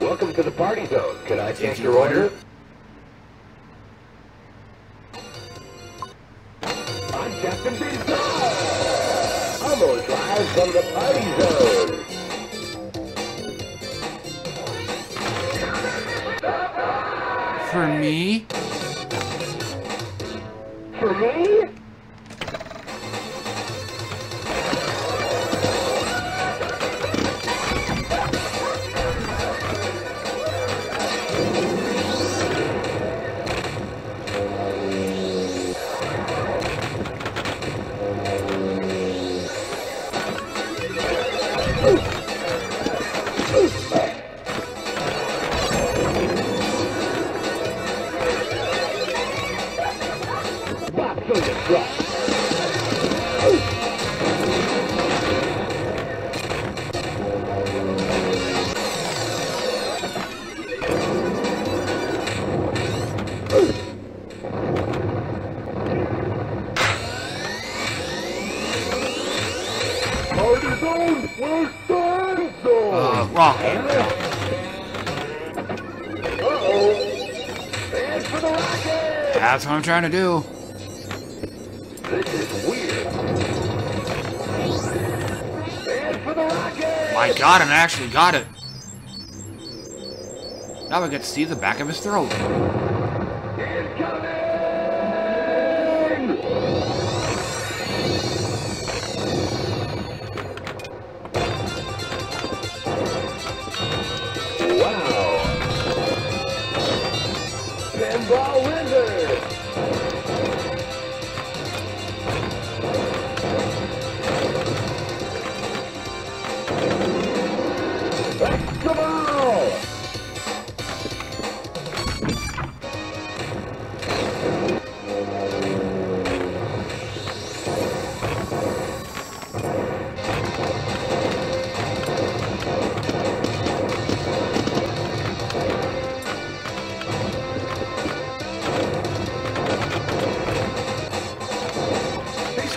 Welcome to the party zone. Can I take your order? I'm Captain Bizarre! Almost live from the party zone. For me? For me? Wrong game. Uh-oh! And for the rocket! That's what I'm trying to do. This is weird. And for the rocket! My god, I actually got it. Now I get to see the back of his throat.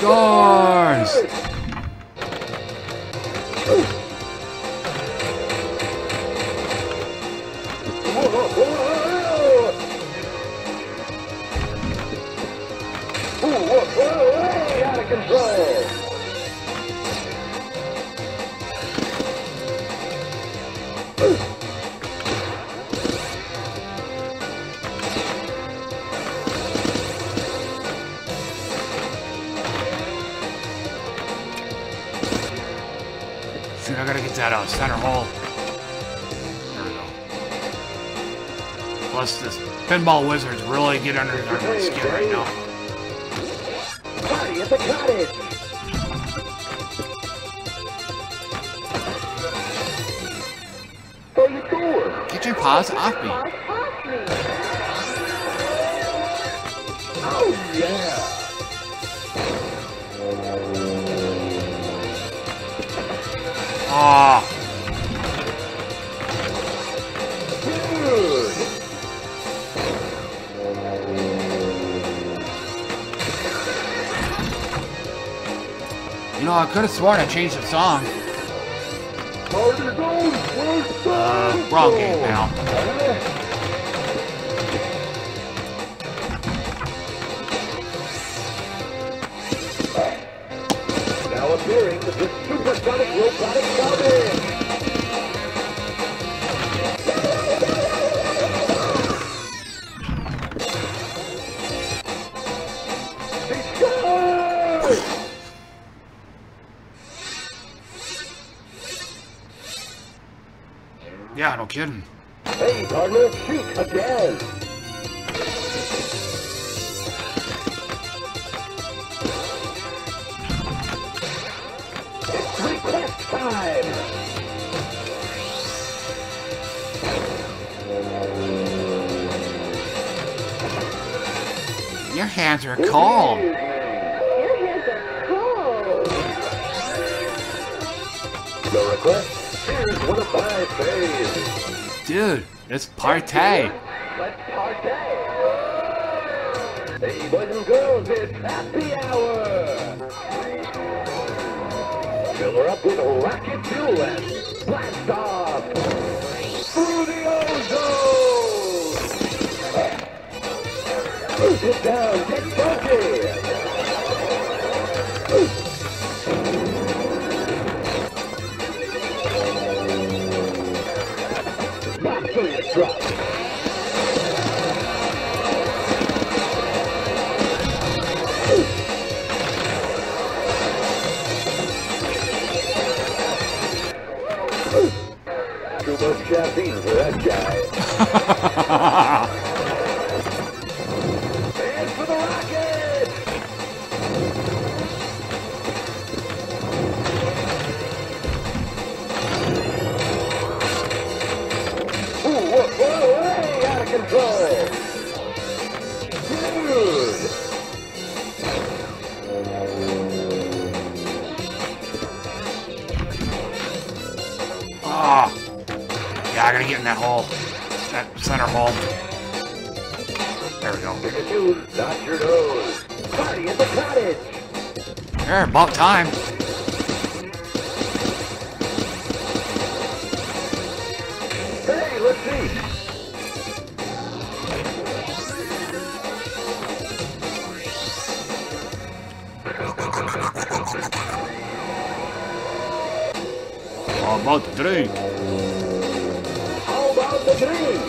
Scores! Gotta get that out. Of center hole. There we go. Plus, this pinball wizards really get under, under my skin right now. Party at the cottage. How you doing? Get your paws off me. Ah, you know, I could have sworn I changed the song. Party zone. We're wrong game, Now Yeah, no kidding. Hey, partner, shoot again. Hands are cold. Your hands are cold. No request. Here's one of my faves. Dude, it's partay. Let's partay. Hey, boys and girls, it's happy hour. Fill her up with rocket fuel and blast off Get down, get to your drop. Too much caffeine for that guy. in that hole. That center hole. There we go. Pikachu, not your nose. Party at the cottage! There, about time. Hey, let's see. About the drink? How about the drink?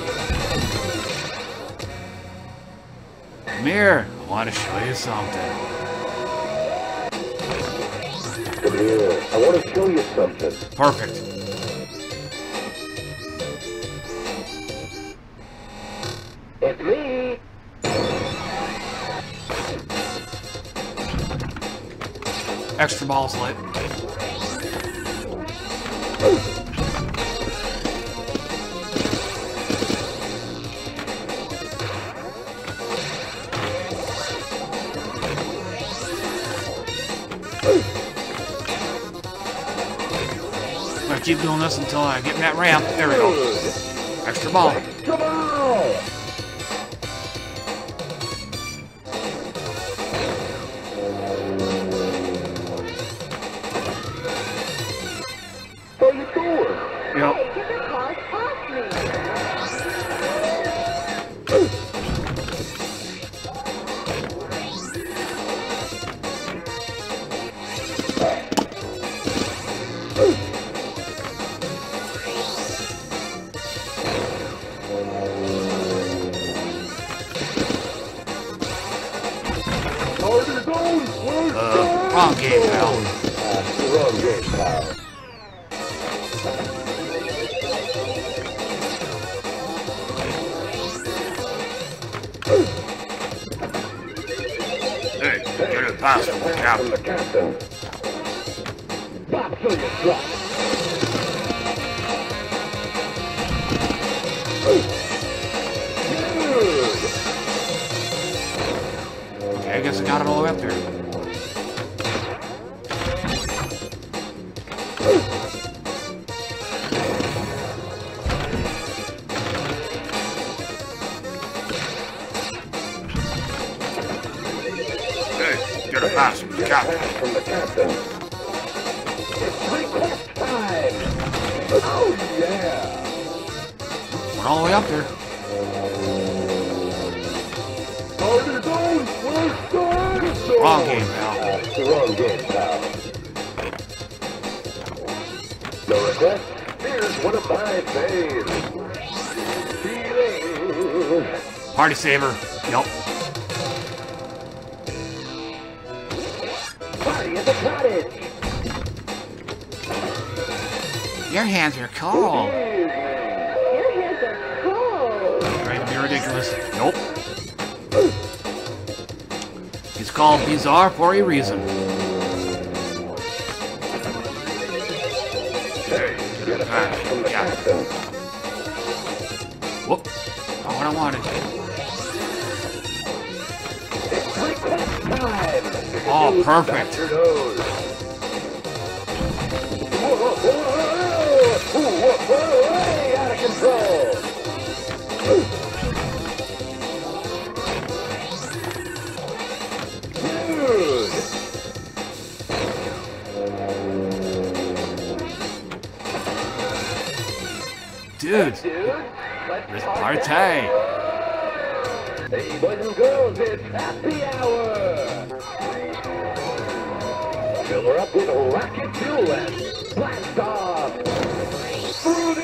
Come here. I want to show you something. Come here. I want to show you something. Perfect. It's me. Extra balls lit. This until I get in that ramp. There we go. Extra ball. Back till all the way up there. Party zone. We're starting. Wrong game, pal. Wrong game, pal. No request? Here's one of my faves. Party saver. Yep. Party at the cottage. Your hands are cold. Nope. He's called Bizarre for a reason. Whoop. Not what I wanted. Oh, perfect. Whoa, whoa, whoa, out of control. Dude, Dude, let's party. Hey, boys and girls, it's happy hour! Fill her up with a rocket fuel and blast off through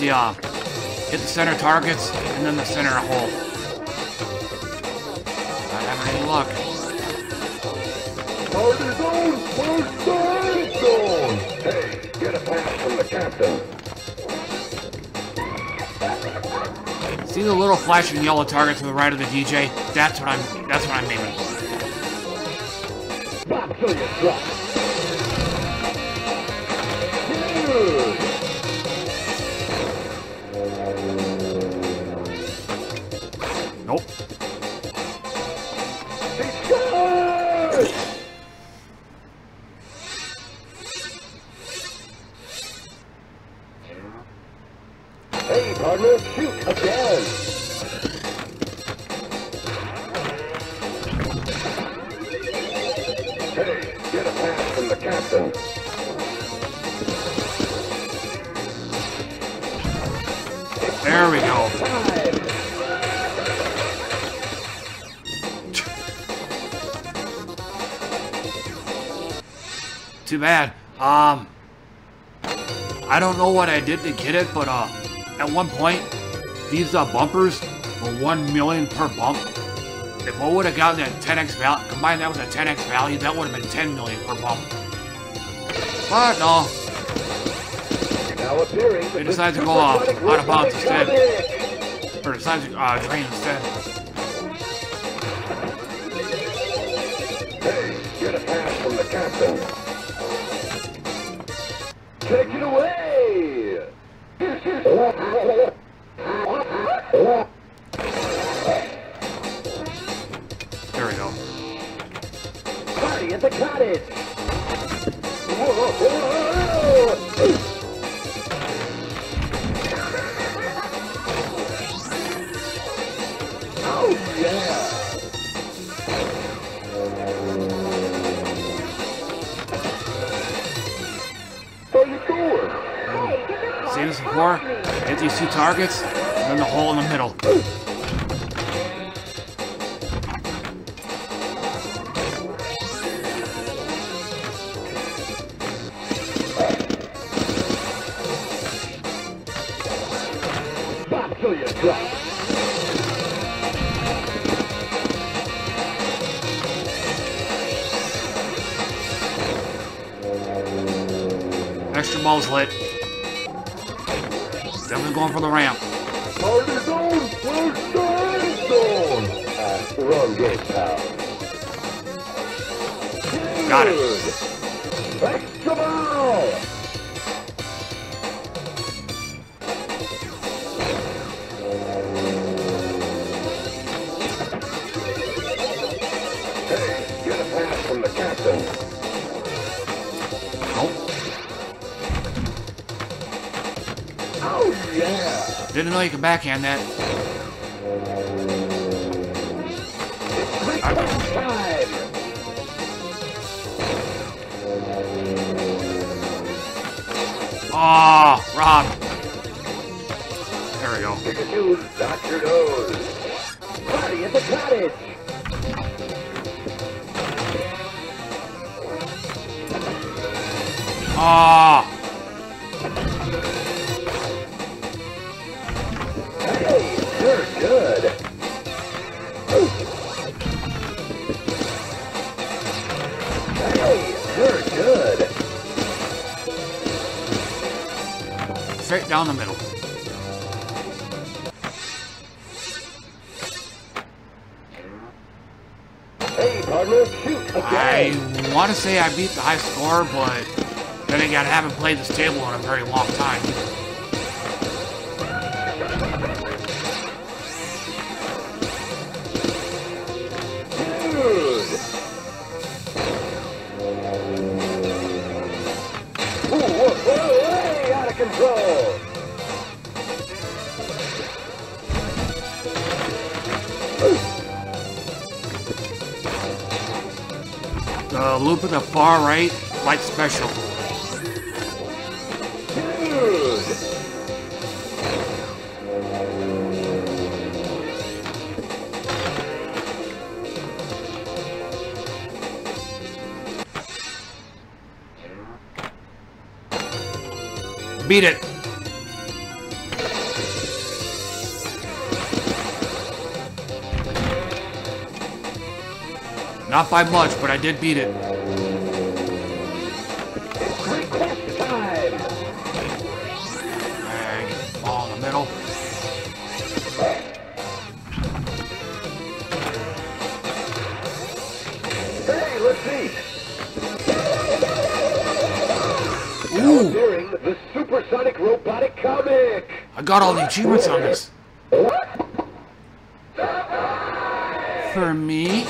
Have to uh, hit the center targets and then the center hole. Not having any luck. Hey, get a pass from the captain. See the little flashing yellow target to the right of the DJ? That's what I'm. That's what I'm aiming for. Pop till you drop. Dude! Hey, partner, shoot again! Hey, get a pass from the captain. There we go. Too bad. Um, I don't know what I did to get it, but uh, at one point, these uh, bumpers were one million per bump. If I would have gotten that 10x value, combined that with a 10x value, that would have been 10 million per bump. But no, appearing They decided to go, uh, out of bounds instead. or decided to uh, drain instead. Hey, get a pass from the captain. Take it away! The cottage! Whoa, whoa, get See before? Hit these two targets, and then the hole in the middle. Extra ball's lit. Definitely going for the ramp. Party zone! Didn't know you can backhand that. Time! Oh, Rob. There we go. Pikachu, your nose. Party at the cottage! Oh, straight down the middle. Hey, partner, shoot. I want to say I beat the high score, but then again, I haven't played this table in a very long time. The loop at the far right, light special. Beat it. Not by much, but I did beat it. Bang. Ball in the middle. Hey, let's see. Ooh, During the supersonic robotic comic. I got all the achievements on this. For me,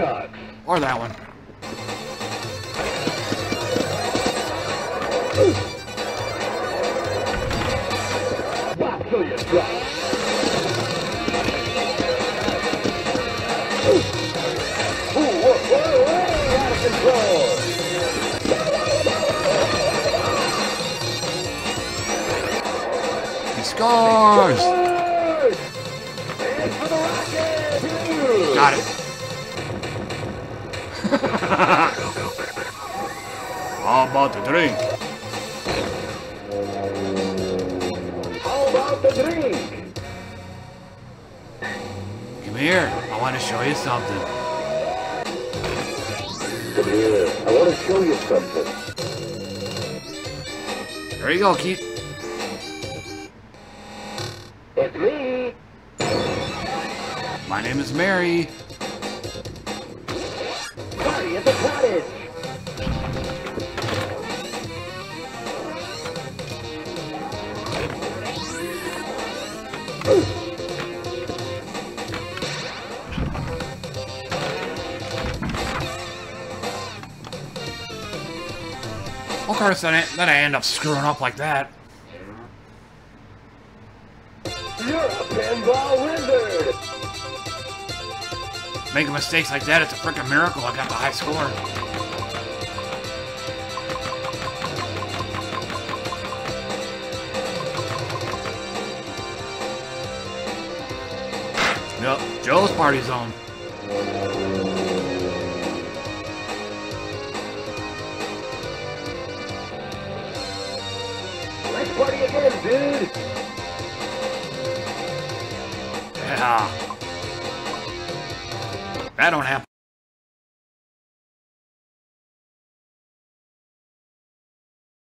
Or that one. Pop till you drop. Ooh, whoa, whoa, way out of control. He scores! And for the Rocket. Got it. How about the drink? How about the drink? Come here. I want to show you something. Come here. I want to show you something. There you go, Keith. It's me. My name is Mary. Course, then I, then I end up screwing up like that. You're a pinball wizard. Making mistakes like that, it's a freaking miracle I got the high score. Yep, Joe's party zone. Party again, dude. Yeah. That don't happen.